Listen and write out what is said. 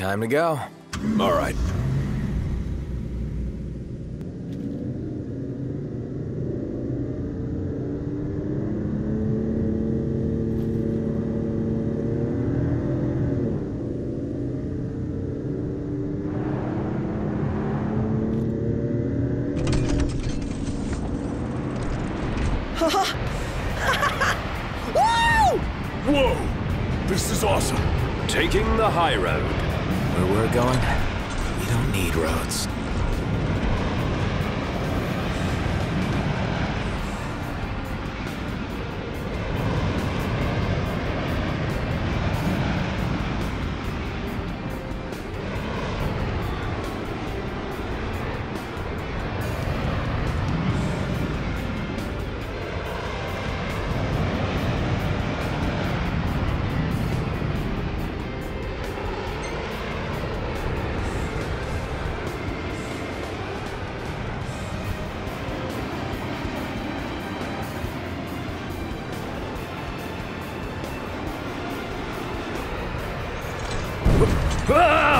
Time to go. All right. Whoa! This is awesome. Taking the high road. We're going, we don't need roads. Ah!